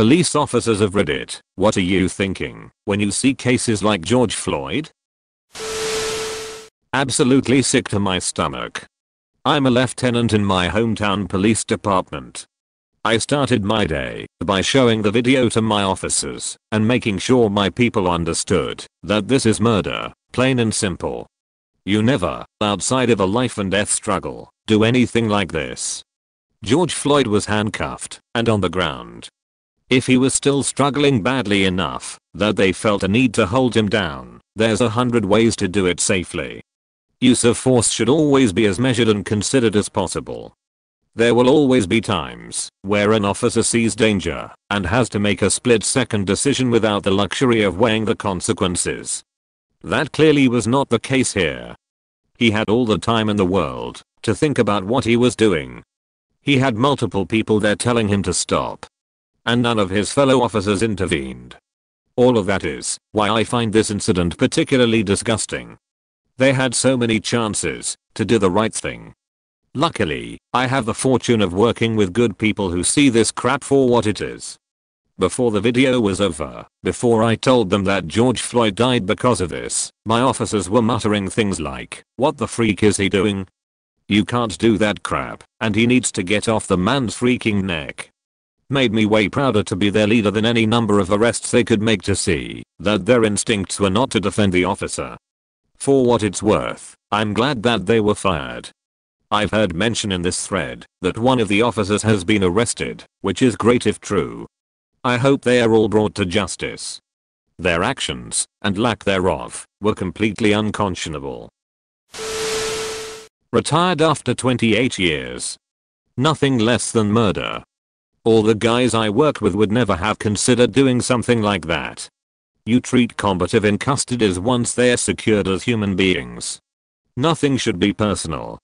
Police officers of Reddit, what are you thinking when you see cases like George Floyd? Absolutely sick to my stomach. I'm a lieutenant in my hometown police department. I started my day by showing the video to my officers and making sure my people understood that this is murder, plain and simple. You never, outside of a life and death struggle, do anything like this. George Floyd was handcuffed and on the ground. If he was still struggling badly enough that they felt a need to hold him down, there's a hundred ways to do it safely. Use of force should always be as measured and considered as possible. There will always be times where an officer sees danger and has to make a split second decision without the luxury of weighing the consequences. That clearly was not the case here. He had all the time in the world to think about what he was doing. He had multiple people there telling him to stop. And none of his fellow officers intervened. All of that is why I find this incident particularly disgusting. They had so many chances to do the right thing. Luckily, I have the fortune of working with good people who see this crap for what it is. Before the video was over, before I told them that George Floyd died because of this, my officers were muttering things like, what the freak is he doing? You can't do that crap, and he needs to get off the man's freaking neck. Made me way prouder to be their leader than any number of arrests they could make to see that their instincts were not to defend the officer, for what it's worth, I'm glad that they were fired. I've heard mention in this thread that one of the officers has been arrested, which is great if true. I hope they are all brought to justice. Their actions, and lack thereof, were completely unconscionable. Retired after 28 years. Nothing less than murder. All the guys I worked with would never have considered doing something like that. You treat combative in custodies once they're secured as human beings. Nothing should be personal.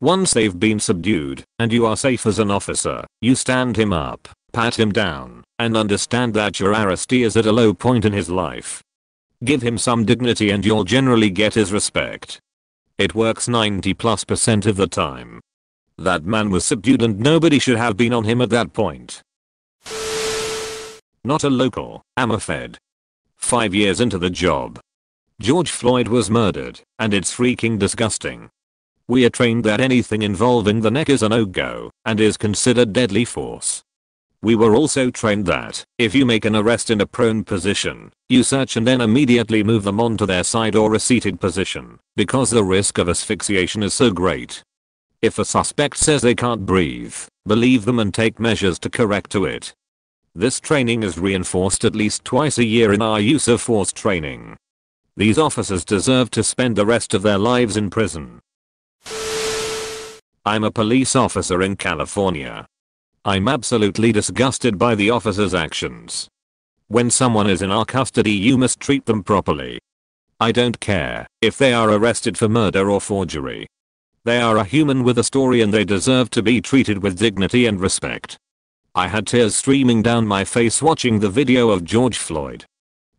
Once they've been subdued, and you are safe as an officer, you stand him up, pat him down, and understand that your arrestee is at a low point in his life. Give him some dignity and you'll generally get his respect. It works 90 plus percent of the time. That man was subdued and nobody should have been on him at that point. Not a local, am a fed. Five years into the job. George Floyd was murdered, and it's freaking disgusting. We are trained that anything involving the neck is a no-go, and is considered deadly force. We were also trained that, if you make an arrest in a prone position, you search and then immediately move them onto their side or a seated position, because the risk of asphyxiation is so great. If a suspect says they can't breathe, believe them and take measures to correct to it. This training is reinforced at least twice a year in our use of force training. These officers deserve to spend the rest of their lives in prison. I'm a police officer in California. I'm absolutely disgusted by the officer's actions. When someone is in our custody you must treat them properly. I don't care if they are arrested for murder or forgery. They are a human with a story and they deserve to be treated with dignity and respect. I had tears streaming down my face watching the video of George Floyd.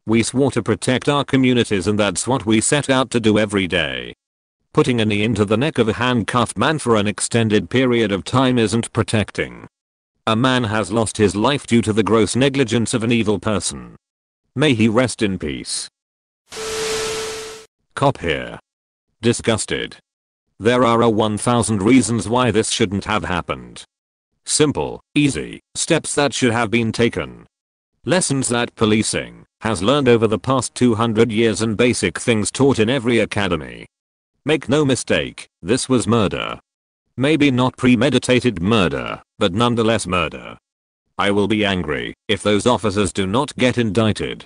We swore to protect our communities and that's what we set out to do every day. Putting a knee into the neck of a handcuffed man for an extended period of time isn't protecting. A man has lost his life due to the gross negligence of an evil person. May he rest in peace. Cop here. Disgusted. There are a 1000 reasons why this shouldn't have happened. Simple, easy, steps that should have been taken. Lessons that policing has learned over the past 200 years and basic things taught in every academy. Make no mistake, this was murder. Maybe not premeditated murder, but nonetheless murder. I will be angry if those officers do not get indicted.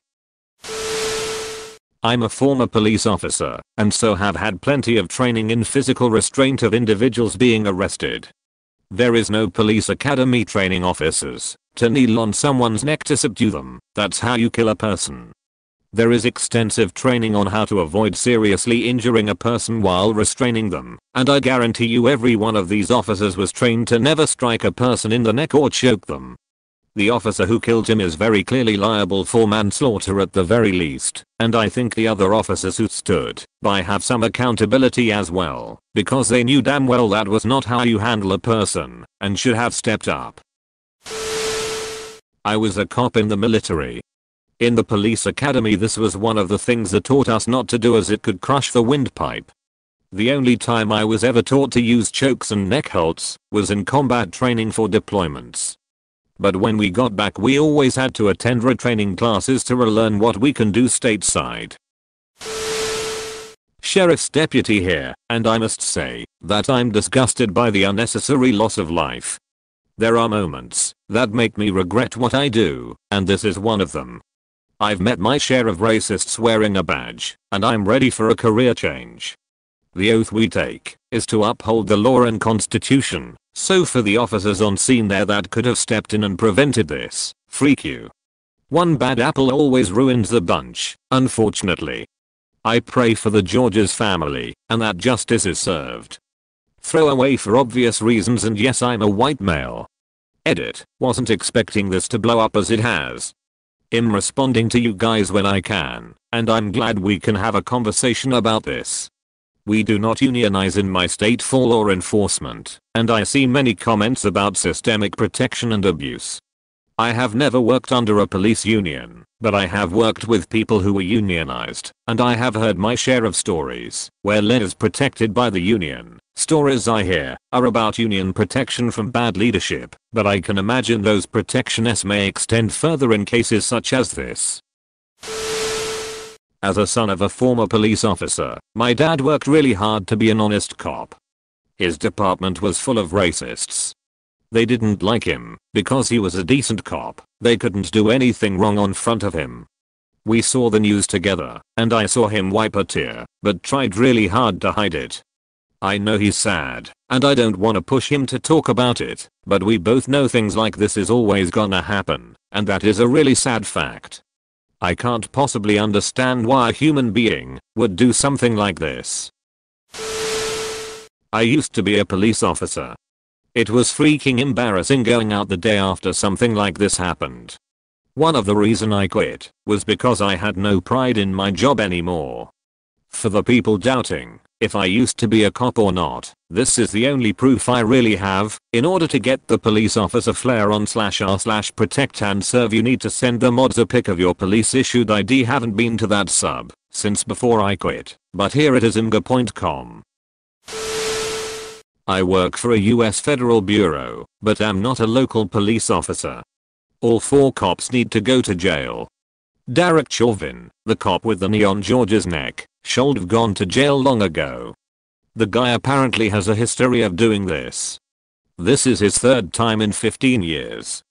I'm a former police officer, and so have had plenty of training in physical restraint of individuals being arrested. There is no police academy training officers to kneel on someone's neck to subdue them. That's how you kill a person. There is extensive training on how to avoid seriously injuring a person while restraining them, and I guarantee you every one of these officers was trained to never strike a person in the neck or choke them. The officer who killed him is very clearly liable for manslaughter at the very least, and I think the other officers who stood by have some accountability as well, because they knew damn well that was not how you handle a person, and should have stepped up. I was a cop in the military. In the police academy this was one of the things that taught us not to do as it could crush the windpipe. The only time I was ever taught to use chokes and neck holds was in combat training for deployments. But when we got back we always had to attend retraining classes to relearn what we can do stateside. Sheriff's deputy here, and I must say that I'm disgusted by the unnecessary loss of life. There are moments that make me regret what I do, and this is one of them. I've met my share of racists wearing a badge, and I'm ready for a career change. The oath we take is to uphold the law and constitution, so for the officers on scene there that could have stepped in and prevented this, freak you. One bad apple always ruins the bunch, unfortunately. I pray for the Georges family, and that justice is served. Throw away for obvious reasons and yes I'm a white male. Edit, wasn't expecting this to blow up as it has. I'm responding to you guys when I can, and I'm glad we can have a conversation about this. We do not unionize in my state for law enforcement, and I see many comments about systemic protection and abuse. I have never worked under a police union, but I have worked with people who were unionized, and I have heard my share of stories where law is protected by the union. Stories I hear are about union protection from bad leadership, but I can imagine those protections may extend further in cases such as this. As a son of a former police officer, my dad worked really hard to be an honest cop. His department was full of racists. They didn't like him because he was a decent cop. They couldn't do anything wrong on front of him. We saw the news together and I saw him wipe a tear but tried really hard to hide it. I know he's sad and I don't wanna push him to talk about it, but we both know things like this is always gonna happen and that is a really sad fact. I can't possibly understand why a human being would do something like this. I used to be a police officer. It was freaking embarrassing going out the day after something like this happened. One of the reason I quit was because I had no pride in my job anymore. For the people doubting if I used to be a cop or not, this is the only proof I really have. In order to get the police officer flare on slash r slash protect and serve you need to send the mods a pic of your police issued ID haven't been to that sub since before I quit, but here it is imgur.com. I work for a US federal bureau, but am not a local police officer. All four cops need to go to jail. Derek Chauvin, the cop with the knee on George's neck, should have gone to jail long ago. The guy apparently has a history of doing this. This is his third time in 15 years.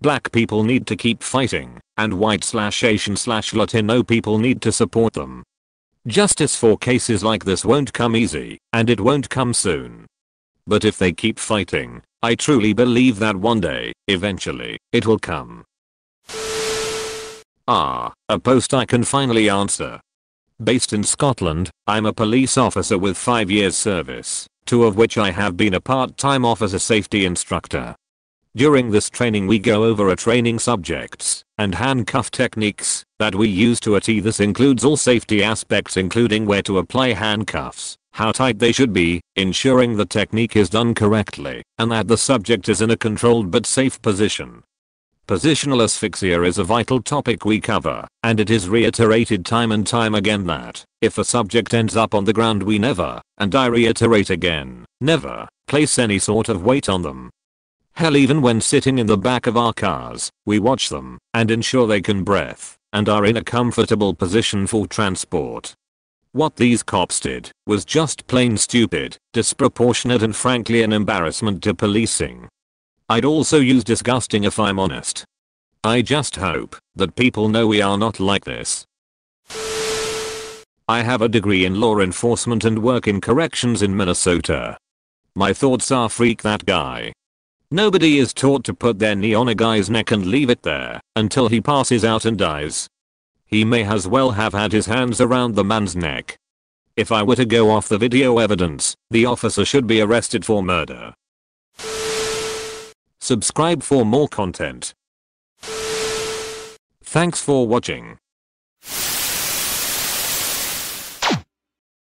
Black people need to keep fighting, and white slash Asian slash Latino people need to support them. Justice for cases like this won't come easy, and it won't come soon. But if they keep fighting, I truly believe that one day, eventually, it will come. Ah, a post I can finally answer. Based in Scotland, I'm a police officer with 5 years service, 2 of which I have been a part-time officer safety instructor. During this training we go over a training subjects and handcuff techniques that we use to a T. This includes all safety aspects including where to apply handcuffs, how tight they should be, ensuring the technique is done correctly, and that the subject is in a controlled but safe position. Positional asphyxia is a vital topic we cover, and it is reiterated time and time again that, if a subject ends up on the ground we never, and I reiterate again, never, place any sort of weight on them. Hell even when sitting in the back of our cars, we watch them, and ensure they can breathe, and are in a comfortable position for transport. What these cops did was just plain stupid, disproportionate and frankly an embarrassment to policing. I'd also use disgusting if I'm honest. I just hope that people know we are not like this. I have a degree in law enforcement and work in corrections in Minnesota. My thoughts are freak that guy. Nobody is taught to put their knee on a guy's neck and leave it there until he passes out and dies. He may as well have had his hands around the man's neck. If I were to go off the video evidence, the officer should be arrested for murder. Subscribe for more content. Thanks for watching.